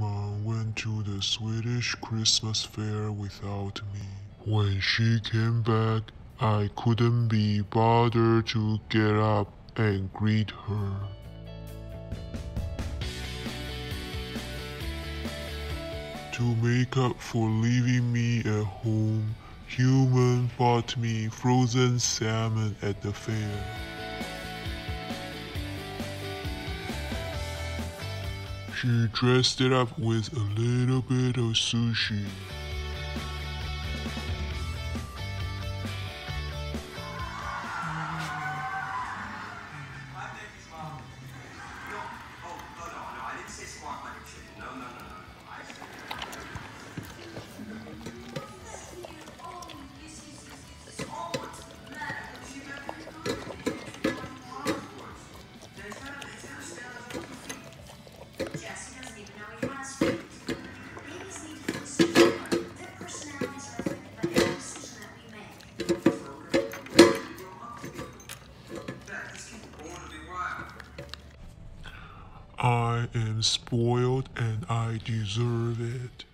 mom went to the Swedish Christmas fair without me. When she came back, I couldn't be bothered to get up and greet her. To make up for leaving me at home, Humum bought me frozen salmon at the fair. She dressed it up with a little bit of sushi. I am spoiled and I deserve it.